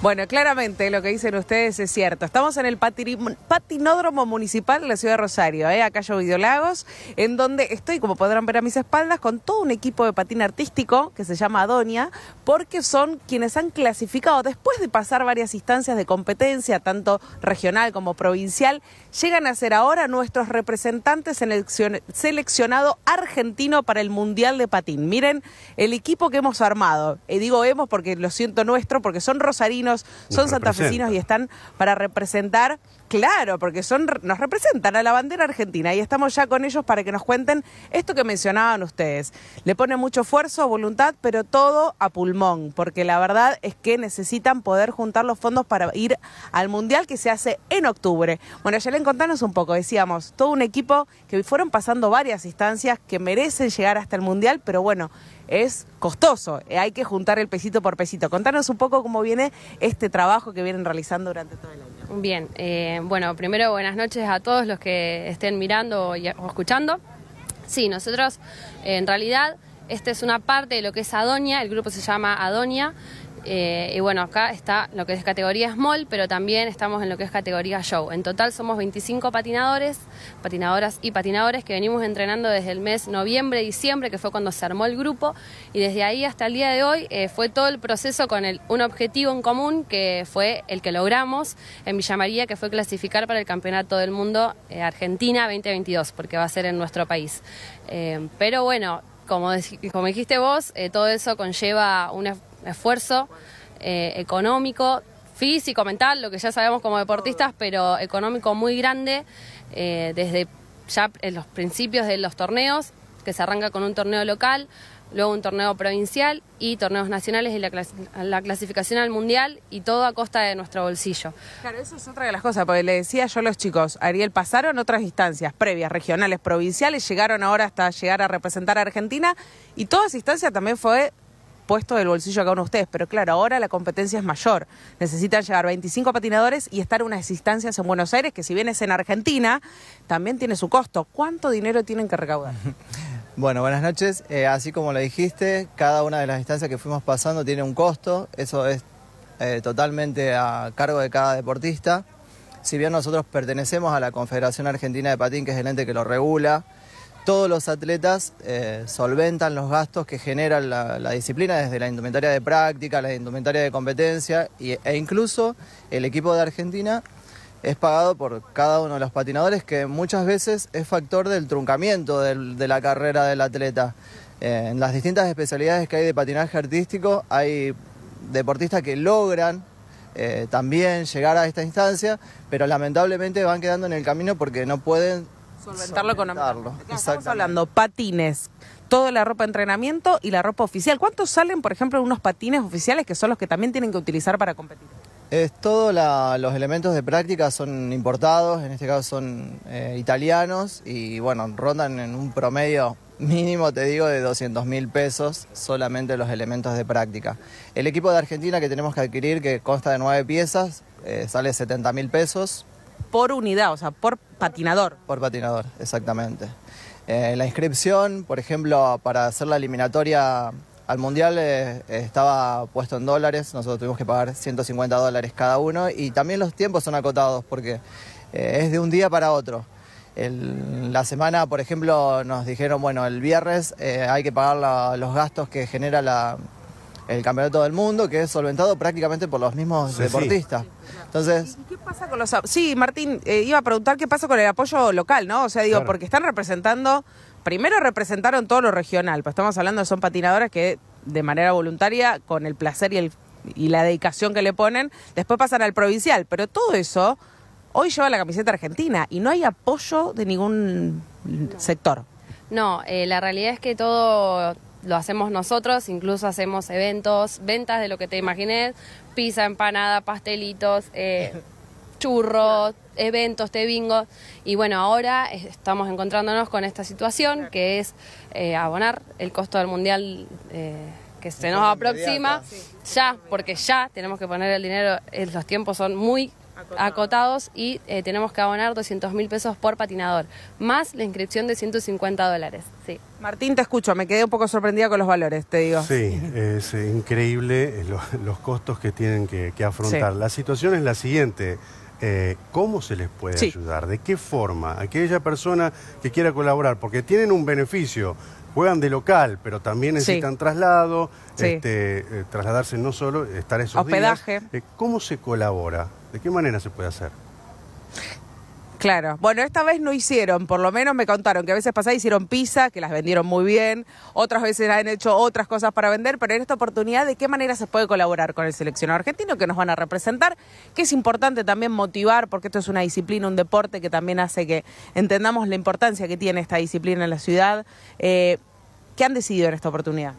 Bueno, claramente lo que dicen ustedes es cierto. Estamos en el patinódromo municipal de la ciudad de Rosario, ¿eh? yo Videolagos, en donde estoy, como podrán ver a mis espaldas, con todo un equipo de patín artístico que se llama Adonia, porque son quienes han clasificado, después de pasar varias instancias de competencia, tanto regional como provincial, llegan a ser ahora nuestros representantes en el seleccionado argentino para el Mundial de Patín. Miren el equipo que hemos armado. Y digo hemos porque lo siento nuestro, porque son rosarinos son santafesinos y están para representar, claro, porque son nos representan a la bandera argentina y estamos ya con ellos para que nos cuenten esto que mencionaban ustedes. Le ponen mucho esfuerzo, voluntad, pero todo a pulmón, porque la verdad es que necesitan poder juntar los fondos para ir al Mundial que se hace en octubre. Bueno, ya le contanos un poco, decíamos, todo un equipo que fueron pasando varias instancias que merecen llegar hasta el Mundial, pero bueno, es costoso, eh, hay que juntar el pesito por pesito. Contanos un poco cómo viene este trabajo que vienen realizando durante todo el año. Bien, eh, bueno, primero buenas noches a todos los que estén mirando o escuchando. Sí, nosotros en realidad esta es una parte de lo que es Adonia, el grupo se llama Adonia, eh, y bueno, acá está lo que es categoría small, pero también estamos en lo que es categoría show. En total somos 25 patinadores, patinadoras y patinadores que venimos entrenando desde el mes noviembre, diciembre, que fue cuando se armó el grupo, y desde ahí hasta el día de hoy eh, fue todo el proceso con el, un objetivo en común, que fue el que logramos en Villa María, que fue clasificar para el Campeonato del Mundo eh, Argentina 2022, porque va a ser en nuestro país. pero bueno, como, como dijiste vos, todo eso conlleva una esfuerzo eh, económico, físico, mental, lo que ya sabemos como deportistas, pero económico muy grande, eh, desde ya en los principios de los torneos, que se arranca con un torneo local, luego un torneo provincial y torneos nacionales y la, clasificación al mundial y todo a costa de nuestro bolsillo. Claro, eso es otra de las cosas, porque le decía yo a los chicos, Ariel, pasaron otras instancias previas, regionales, provinciales, llegaron ahora hasta llegar a representar a Argentina y toda esa instancia también fue puesto del bolsillo a cada uno de ustedes, pero claro, ahora la competencia es mayor. Necesitan llegar 25 patinadores y estar unas instancias en Buenos Aires, que si bien es en Argentina, también tiene su costo. ¿Cuánto dinero tienen que recaudar? Bueno, buenas noches. Eh, así como lo dijiste, cada una de las instancias que fuimos pasando tiene un costo. Eso es eh, totalmente a cargo de cada deportista. Si bien nosotros pertenecemos a la Confederación Argentina de Patín, que es el ente que lo regula, todos los atletas eh, solventan los gastos que genera la, disciplina, desde la indumentaria de práctica, la indumentaria de competencia e incluso el equipo de Argentina es pagado por cada uno de los patinadores, que muchas veces es factor del truncamiento de la carrera del atleta. Eh, en las distintas especialidades que hay de patinaje artístico hay deportistas que logran eh, también llegar a esta instancia, pero lamentablemente van quedando en el camino porque no pueden solventarlo económicamente. Estamos hablando patines, toda la ropa de entrenamiento y la ropa oficial. ¿Cuántos salen, por ejemplo, unos patines oficiales que son los que también tienen que utilizar para competir? Es todos los elementos de práctica son importados, en este caso son eh, italianos y bueno, rondan en un promedio mínimo, te digo, de 200 mil pesos solamente los elementos de práctica. El equipo de Argentina que tenemos que adquirir, que consta de nueve piezas, eh, sale 70 mil pesos, por unidad, o sea, por patinador. Por patinador, exactamente. Eh, la inscripción, por ejemplo, para hacer la eliminatoria al Mundial eh, estaba puesto en dólares, nosotros tuvimos que pagar 150 dólares cada uno y también los tiempos son acotados porque eh, es de un día para otro. la semana, por ejemplo, nos dijeron, bueno, el viernes hay que pagar los gastos que genera la, el Campeonato del Mundo, que es solventado prácticamente por los mismos deportistas. Entonces, qué pasa con los Sí, Martín, eh, iba a preguntar qué pasa con el apoyo local, ¿no? O sea, digo, porque están representando, primero representaron todo lo regional, pues estamos hablando de son patinadoras que de manera voluntaria, con el placer y, el, y la dedicación que le ponen, después pasan al provincial, pero todo eso hoy lleva la camiseta argentina y no hay apoyo de ningún sector. No, eh, la realidad es que todo lo hacemos nosotros, incluso hacemos eventos, ventas de lo que te imagines, pizza, empanada, pastelitos, eh, churros, eventos, te bingo. Y bueno, ahora estamos encontrándonos con esta situación que es eh, abonar el costo del mundial eh, que se nos aproxima ya, porque ya tenemos que poner el dinero, los tiempos son muy acotados y eh, tenemos que abonar 200 mil pesos por patinador, más la inscripción de 150 dólares. Sí. Martín, te escucho, me quedé un poco sorprendida con los valores, te digo. Sí, es increíble los, costos que tienen que, afrontar. La situación es la siguiente. Eh, ¿Cómo se les puede ayudar? ¿De qué forma? Aquella persona que quiera colaborar, porque tienen un beneficio, juegan de local, pero también necesitan traslado, este, eh, trasladarse no solo, estar esos Hospedaje. días. ¿Cómo se colabora? ¿De qué manera se puede hacer? Claro, bueno, esta vez no hicieron, por lo menos me contaron que a veces pasadas hicieron pizza, que las vendieron muy bien, otras veces han hecho otras cosas para vender, pero en esta oportunidad, ¿de qué manera se puede colaborar con el seleccionado argentino que nos van a representar? Que es importante también motivar, porque esto es una disciplina, un deporte que también hace que entendamos la importancia que tiene esta disciplina en la ciudad. Eh, ¿Qué han decidido en esta oportunidad?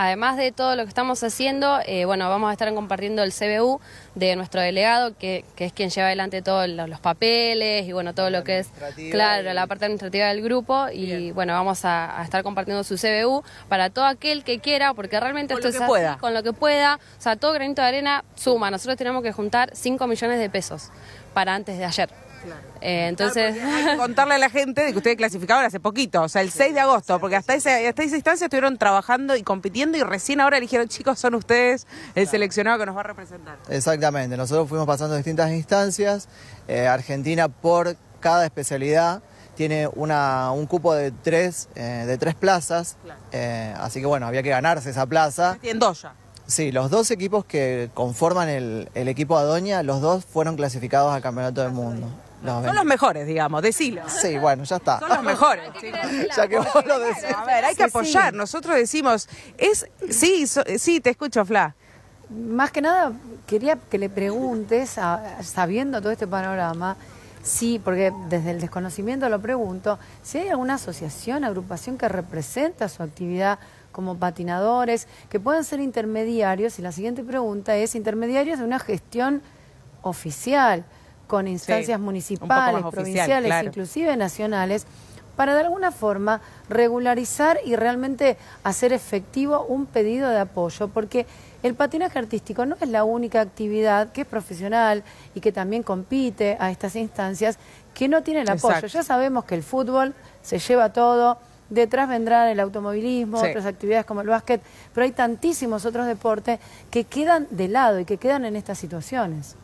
Además de todo lo que estamos haciendo, eh, bueno, vamos a estar compartiendo el CBU de nuestro delegado, que, es quien lleva adelante todos los, papeles y bueno, todo lo que es, claro, la parte administrativa del grupo y bueno, vamos a, estar compartiendo su CBU para todo aquel que quiera, porque realmente esto es pueda. con lo que pueda, o sea, todo granito de arena suma, nosotros tenemos que juntar 5 millones de pesos para antes de ayer. Eh, entonces, contarle a la gente de que ustedes clasificaron hace poquito, o sea, el 6 de agosto, porque hasta, esa, hasta esa instancia estuvieron trabajando y compitiendo y recién ahora dijeron, chicos, son ustedes el seleccionado que nos va a representar. Exactamente, nosotros fuimos pasando distintas instancias, eh, Argentina por cada especialidad tiene una, un cupo de tres, eh, de tres plazas, así que bueno, había que ganarse esa plaza. Tienen dos ya. Sí, los dos equipos que conforman el, el equipo Adoña, los dos fueron clasificados al Campeonato del Mundo. Son los mejores, digamos, decilo. Sí, bueno, ya está. Son los mejores. ya que vos lo decís. A ver, hay que apoyar. Nosotros decimos, es sí, sí, te escucho, Fla. Más que nada, quería que le preguntes, sabiendo todo este panorama, sí, porque desde el desconocimiento lo pregunto, si hay alguna asociación, agrupación que representa su actividad como patinadores, que puedan ser intermediarios, y la siguiente pregunta es, intermediarios de una gestión oficial, con instancias municipales, provinciales, inclusive nacionales, para de alguna forma regularizar y realmente hacer efectivo un pedido de apoyo, porque el patinaje artístico no es la única actividad que es profesional y que también compite a estas instancias que no tiene el apoyo. Ya sabemos que el fútbol se lleva todo, Detrás vendrá el automovilismo, otras actividades como el básquet, pero hay tantísimos otros deportes que quedan de lado y que quedan en estas situaciones.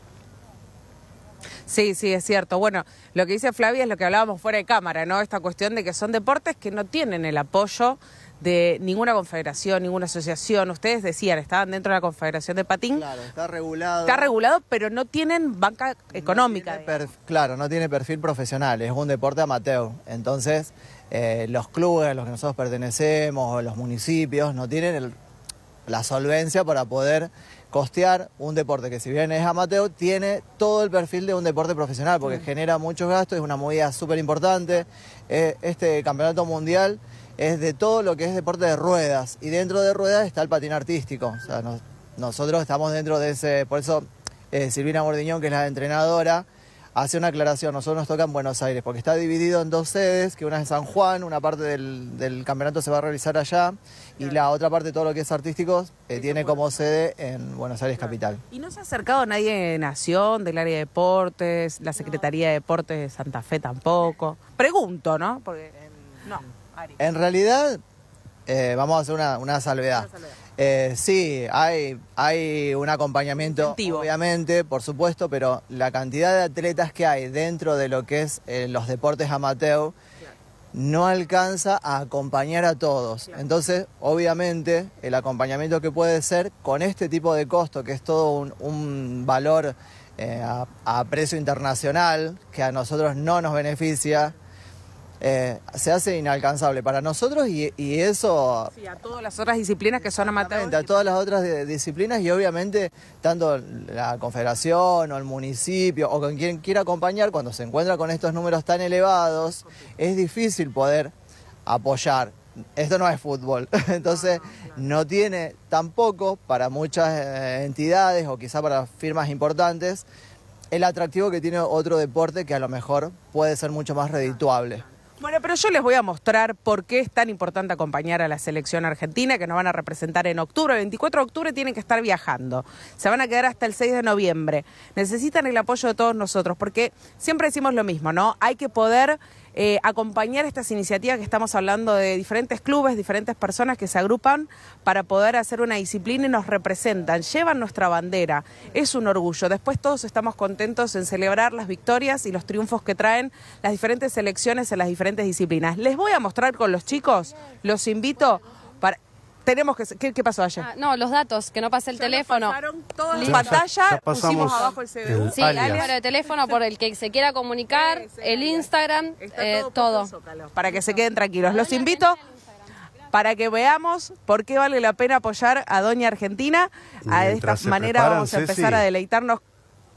Sí, sí, es cierto. Bueno, lo que dice Flavia es lo que hablábamos fuera de cámara, ¿no? Esta cuestión de que son deportes que no tienen el apoyo de ninguna confederación, ninguna asociación. Ustedes decían, estaban dentro de la confederación de patín. Claro, está regulado. Está regulado, pero no tienen banca económica. claro, no tiene perfil profesional, es un deporte amateur. Entonces, eh, los clubes a los que nosotros pertenecemos, o los municipios, no tienen la solvencia para poder costear un deporte que si bien es amateur, tiene todo el perfil de un deporte profesional, porque genera muchos gastos, es una movida súper importante. Eh, este campeonato mundial es de todo lo que es deporte de ruedas, y dentro de ruedas está el patín artístico. O sea, nosotros estamos dentro de ese, por eso eh, Silvina Bordiñón, que es la entrenadora, hace una aclaración, nosotros nos toca en Buenos Aires, porque está dividido en dos sedes, que una es en San Juan, una parte del, campeonato se va a realizar allá, y la otra parte, todo lo que es artístico, eh, tiene como sede en Buenos Aires Capital. ¿Y no se ha acercado nadie de Nación, del área de deportes, la Secretaría de Deportes de Santa Fe tampoco? Pregunto, ¿no? Porque, no, En realidad, eh, vamos a hacer una, salvedad. Eh, sí, hay, hay un acompañamiento, obviamente, por supuesto, pero la cantidad de atletas que hay dentro de lo que es eh, los deportes amateur no alcanza a acompañar a todos. Entonces, obviamente, el acompañamiento que puede ser con este tipo de costo, que es todo un, valor a precio internacional, que a nosotros no nos beneficia, eh, se hace inalcanzable para nosotros y, eso... Sí, a todas las otras disciplinas que son amateurs. A todas las otras disciplinas y obviamente tanto la confederación o el municipio o con quien quiera acompañar, cuando se encuentra con estos números tan elevados, es difícil poder apoyar. Esto no es fútbol, entonces no tiene tampoco para muchas eh, entidades o quizá para firmas importantes el atractivo que tiene otro deporte que a lo mejor puede ser mucho más redituable. Bueno, pero yo les voy a mostrar por qué es tan importante acompañar a la selección argentina, que nos van a representar en octubre. El 24 de octubre tienen que estar viajando. Se van a quedar hasta el 6 de noviembre. Necesitan el apoyo de todos nosotros, porque siempre decimos lo mismo, ¿no? Hay que poder eh, acompañar estas iniciativas que estamos hablando de diferentes clubes, diferentes personas que se agrupan para poder hacer una disciplina y nos representan, llevan nuestra bandera. Es un orgullo. Después todos estamos contentos en celebrar las victorias y los triunfos que traen las diferentes selecciones en las diferentes disciplinas. Les voy a mostrar con los chicos, los invito tenemos que ¿qué, pasó ayer? Ah, no, los datos, que no pasé el teléfono. Pasaron pantalla, pusimos abajo el CBU. sí, el número de teléfono por el que se quiera comunicar, el Instagram, eh, todo. Para que se queden tranquilos. Los invito para que veamos por qué vale la pena apoyar a Doña Argentina. de esta manera vamos a empezar a deleitarnos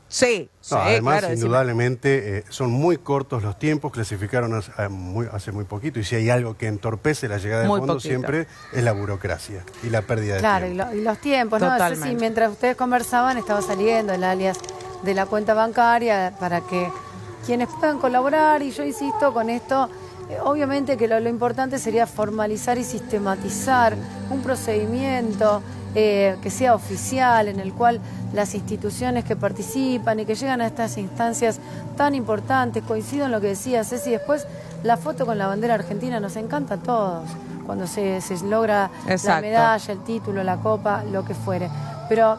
Sí, además, indudablemente eh, son muy cortos los tiempos, clasificaron hace muy, hace muy, poquito y si hay algo que entorpece la llegada del fondo siempre es la burocracia y la pérdida de tiempo. Claro, y, los tiempos, ¿no? mientras ustedes conversaban estaba saliendo el alias de la cuenta bancaria para que quienes puedan colaborar y yo insisto con esto, eh, obviamente que lo importante sería formalizar y sistematizar un procedimiento eh, que sea oficial, en el cual las instituciones que participan y que llegan a estas instancias tan importantes, coincido en lo que decía Ceci, después la foto con la bandera argentina nos encanta a todos, cuando se, logra la medalla, el título, la copa, lo que fuere. Pero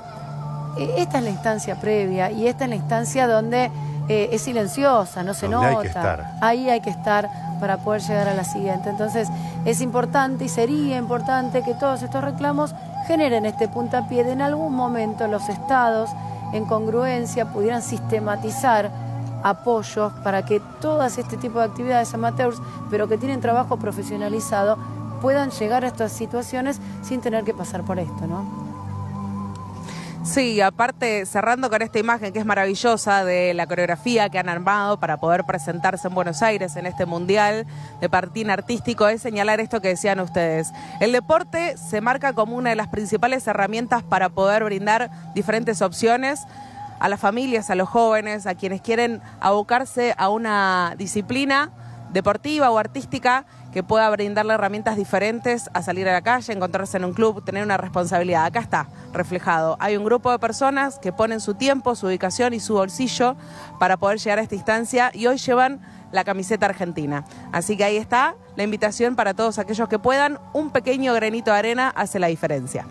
eh, esta es la instancia previa y esta es la instancia donde eh, es silenciosa, no se nota. Ahí hay que estar para poder llegar a la siguiente. Entonces es importante y sería importante que todos estos reclamos generen este puntapié de en algún momento los estados en congruencia pudieran sistematizar apoyos para que todas este tipo de actividades amateurs, pero que tienen trabajo profesionalizado, puedan llegar a estas situaciones sin tener que pasar por esto, ¿no? Sí, aparte, cerrando con esta imagen que es maravillosa de la coreografía que han armado para poder presentarse en Buenos Aires en este Mundial de Patín Artístico, es señalar esto que decían ustedes. El deporte se marca como una de las principales herramientas para poder brindar diferentes opciones a las familias, a los jóvenes, a quienes quieren abocarse a una disciplina deportiva o artística que pueda brindarle herramientas diferentes a salir a la calle, encontrarse en un club, tener una responsabilidad. Acá está reflejado. Hay un grupo de personas que ponen su tiempo, su ubicación y su bolsillo para poder llegar a esta instancia y hoy llevan la camiseta argentina. Así que ahí está la invitación para todos aquellos que puedan. Un pequeño granito de arena hace la diferencia.